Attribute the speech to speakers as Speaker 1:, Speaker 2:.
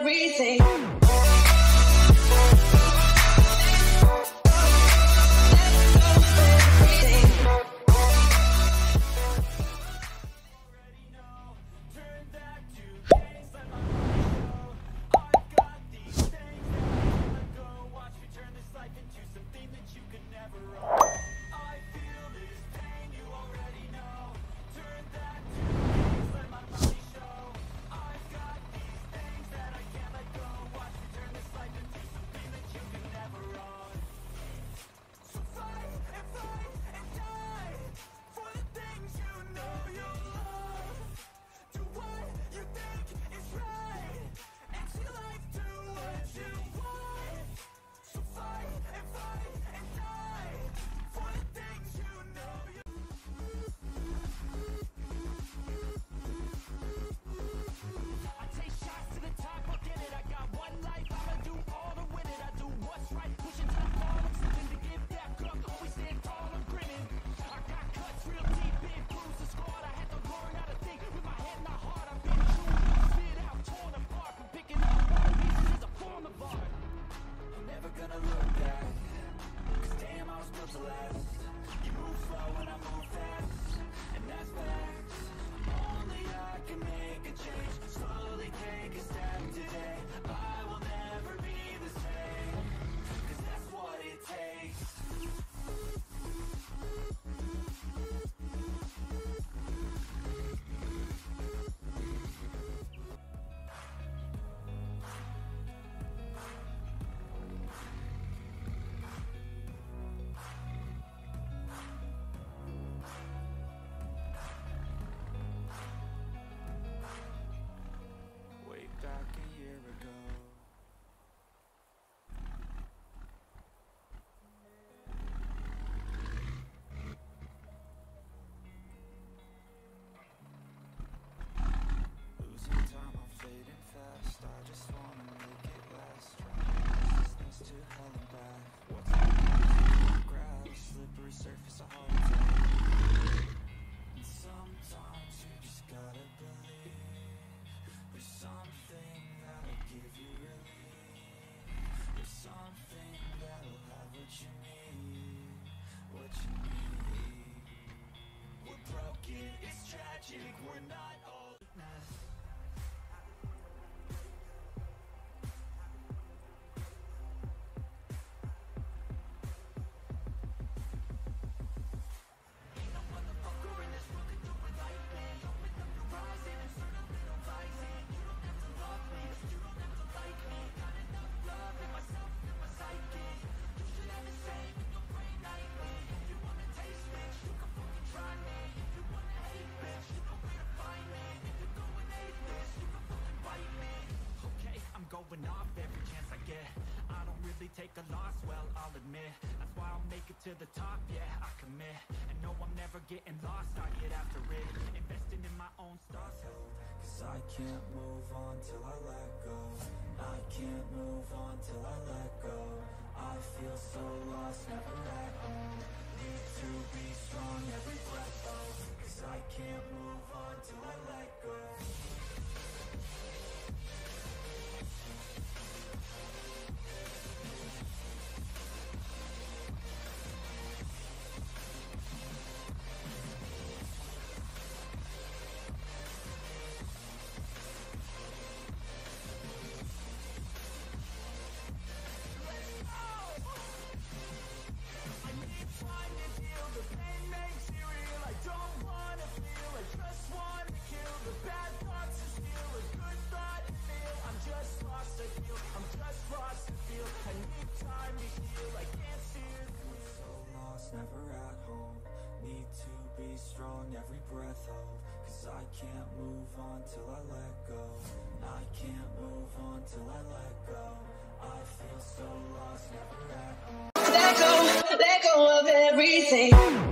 Speaker 1: everything.
Speaker 2: not take a loss, well, I'll admit That's why I'll make it to the top, yeah, I commit. And no, I'm never getting lost, I get after it. Investing in my own stars. Cause I can't move on till I let go. I can't move on till I let go. I feel so lost, never let go breath hold Cause I can't move on till I let go. I can't move on till I let go. I feel so lost, never at home.
Speaker 1: Let go, let go of everything.